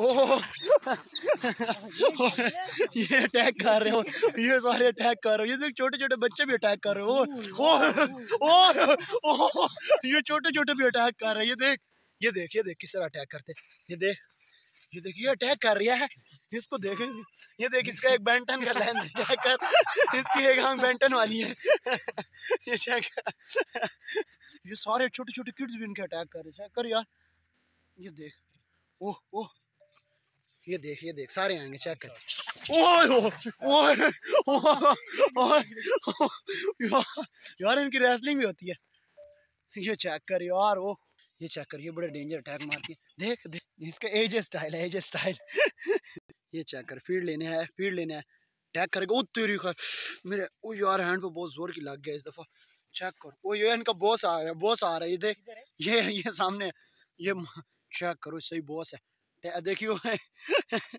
ओह। ये अटैक कर रहे हो। ये सारे अटैक कर रहे हो। ये देख छोटे छोटे बच्चे भी अटैक कर रहे हो। ओ ओ ओ ये छोटे छोटे भी अटैक कर रहे हैं। ये देख ये देख ये देख किस तरह अटैक करते ये देख ये देख ये अटैक कर रहा है। इसको देख ये देख इसका एक बेंटन का लेंस चेक कर। इसकी एक आँख बेंटन वाली है। ये चेक कर। ये सारे छोटे छोटे किड्स भी इनके अटैक कर रहे चेक कर यार। ये देख। ओह ओह। ये देख ये देख सारे आएँगे चेक कर। यार इनकी रेसलिंग भी होती है। ये चेक कर यार वो। ये चेक कर ये बड़े डेंजर अटैक मारती है। देख देख इसका एज स्टाइल है एज स्टाइल ये चेक कर फ़ील्ड लेने है फ़ील्ड लेने है। अटैक करेगा ओ तेरी का मेरे ओ यार हैंड पे बहुत ज़ोर की लग गया इस दफ़ा। चेक कर ओ ये इनका बॉस आ रहा है बॉस आ रहा है ये देख। ये ये सामने ये चेक करो सही बॉस है। देखियो